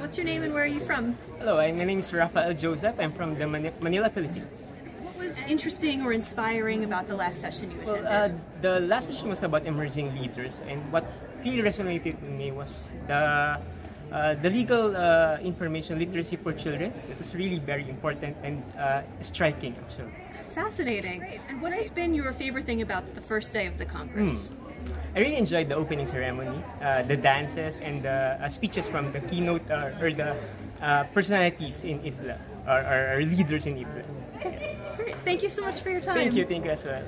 your name and where are you from? Hello, my name is Rafael Joseph. I'm from the Mani- Manila, Philippines. What was interesting or inspiring about the last session you Well, attended? uh, the last session was about emerging leaders, and what really resonated with me was the uh, the legal uh, information literacy for children. It was really very important and uh, striking, actually. Fascinating. And what has been your favorite thing about the first day of the Congress? I really enjoyed the opening ceremony, uh, the dances, and the uh, speeches from the keynote uh, or the uh, personalities in IFLA, or, leaders in IFLA. Great. Thank you so much for your time. Thank you, thank you as well.